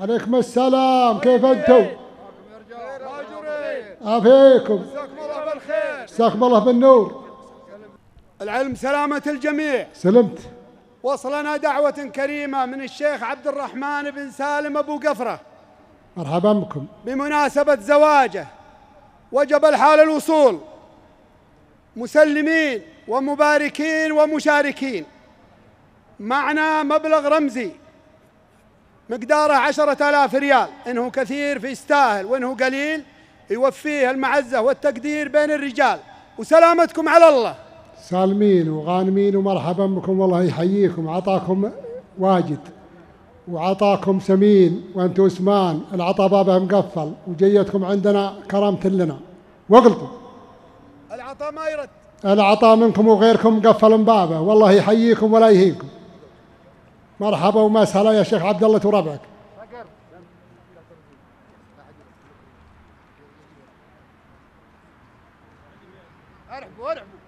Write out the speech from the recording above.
عليكم السلام كيف أنتم؟ عافيكم. جزاكم الله بالخير. جزاكم الله بالنور العلم سلامة الجميع. سلمت. وصلنا دعوة كريمة من الشيخ عبد الرحمن بن سالم أبو قفرة. مرحبا بكم. بمناسبة زواجه وجب الحال الوصول. مسلمين ومباركين ومشاركين. معنا مبلغ رمزي. مقداره عشرة آلاف ريال. إنه كثير فيستاهل وإنه قليل يوفيه المعزة والتقدير بين الرجال. وسلامتكم على الله. سالمين وغانمين ومرحبا بكم. والله يحييكم. عطاكم واجد وعطاكم سمين. وأنتم أسمان. العطا بابه مقفل. وجيتكم عندنا كرامة لنا. وقلتوا العطاء ما يرد. العطاء منكم وغيركم مقفل بابه. والله يحييكم ولا يهينكم. مرحبا ومسهلا يا شيخ عبد الله وربعك ارحبوا ارحبوا.